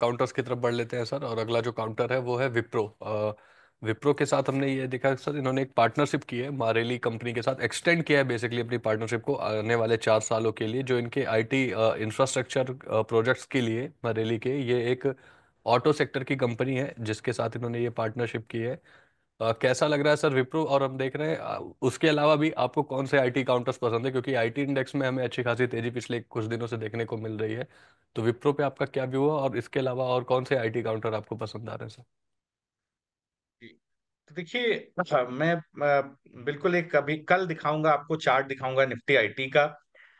Counters की तरफ़ बढ़ लेते हैं सर, और अगला जो काउंटर है वो है विप्रो। विप्रो के साथ हमने ये देखा सर इन्होंने एक पार्टनरशिप की है, मारेली कंपनी के साथ एक्सटेंड किया है बेसिकली अपनी पार्टनरशिप को आने वाले चार सालों के लिए, जो इनके आईटी इंफ्रास्ट्रक्चर प्रोजेक्ट्स के लिए मारेली के। ये एक ऑटो सेक्टर की कंपनी है जिसके साथ इन्होंने ये पार्टनरशिप की है। कैसा लग रहा है सर विप्रो? और हम देख रहे हैं उसके अलावा भी आपको कौन से आईटी काउंटर्स पसंद है? क्योंकि आईटी इंडेक्स में हमें अच्छी खासी तेज़ी पिछले कुछ दिनों से देखने को मिल रही है। तो विप्रो पे आपका क्या व्यू है? और इसके अलावा और कौन से आईटी काउंटर आपको पसंद आ रहे हैं सर। तो देखिए हाँ, मैं बिल्कुल एक अभी कल दिखाऊँगा आपको चार्ट दिखाऊँगा निफ्टी आईटी का।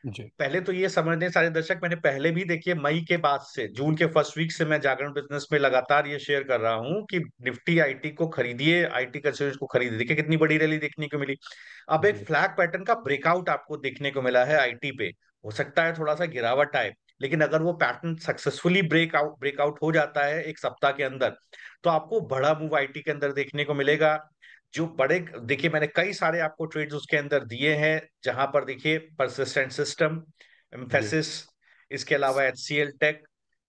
पहले तो ये समझ लें सारे दर्शक मैंने पहले भी देखिए मई के बाद से जून के फ़र्स्ट वीक से मैं जागरण बिज़नेस में लगातार ये शेयर कर रहा हूँ कि निफ्टी आईटी को खरीदिए आईटी कंसल्टेंट को खरीदिए। देखिए कितनी बड़ी रैली देखने को मिली। अब एक फ्लैग पैटर्न का ब्रेकआउट आपको देखने को मिला है आईटी पे। हो सकता है थोड़ा सा गिरावट आए लेकिन अगर वो पैटर्न सक्सेसफुली ब्रेकआउट ब्रेकआउट हो जाता है एक सप्ताह के अंदर तो आपको बड़ा मूव आईटी के अंदर देखने को मिलेगा। जो बड़े देखिए मैंने कई सारे आपको ट्रेड्स उसके अंदर दिए हैं जहाँ पर देखिए परसिस्टेंट सिस्टम एम्फेसिस इसके अलावा H C L tech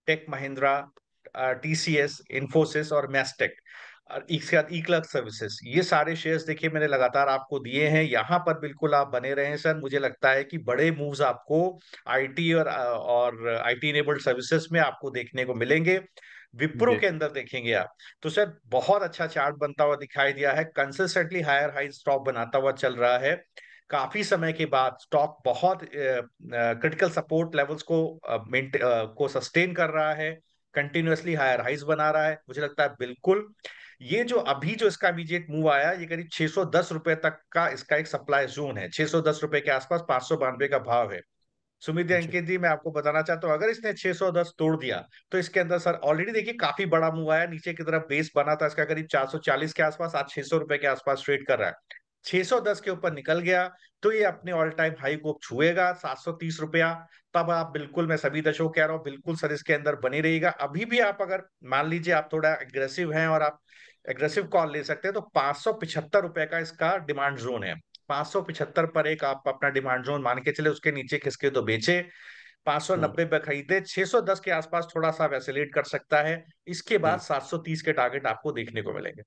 tech Mahindra TCS Infosys और मैस्टेक इसके बाद ई क्लर्क सर्विसेज़ ये सारे शेयर्स देखिए मैंने लगातार आपको दिए हैं। यहाँ पर बिल्कुल आप बने रहे हैं सर। मुझे लगता है कि बड़े मूव्स आपको आईटी और और आईटी इनेबल्ड सर्विसेज़ में आपको देखने को मिलेंगे। विप्रो के अंदर देखेंगे आप। तो सर बहुत अच्छा चार्ट बनता हुआ दिखाई दिया है। कंसिस्टेंटली हायर हाई स्टॉक बनाता हुआ चल रहा है। काफ़ी समय के बाद स्टॉक बहुत क्रिटिकल सपोर्ट लेवल्स को मेंट को सस्टेन कर रहा है। कंटिन्यूअसली हायर हाइज बना रहा है। मुझे लगता है बिल्कुल ये जो अभी जो इसका इमीजिएट मूव आया ये करीब 610 रुपए तक का इसका एक सप्लाई जोन है। 610 रुपए के आसपास पाँच सौ बानवे का भाव है। सुमित अंकित जी मैं आपको बताना चाहता हूँ अगर इसने 610 तोड़ दिया तो इसके अंदर सर ऑलरेडी देखिए काफ़ी बड़ा मूव आया नीचे की तरफ़ बेस बना था इसका करीब 440 के आसपास आज 600 रुपए के आसपास ट्रेड कर रहा है। 610 के ऊपर निकल गया तो ये अपने ऑल टाइम हाई को छुएगा 730 रुपया। तब आप बिल्कुल मैं सभी को कह रहा हूँ बिल्कुल सर इसके अंदर बनी रहेगा अभी भी आप अगर मान लीजिए आप थोड़ा एग्रेसिव हैं और आप एग्रेसिव कॉल ले सकते हैं तो पाँच रुपए का इसका डिमांड जोन है। पाँच सौ पिछहत्तर पर एक आप अपना डिमांड जोन मान के चले उसके नीचे खिसके तो बेचे। पाँच सौ हम्म नब्बे पे खरीदे 610 के आसपास थोड़ा सा वैसिलेट कर सकता है। इसके बाद हम्म। 730 के टारगेट आपको देखने को मिलेंगे।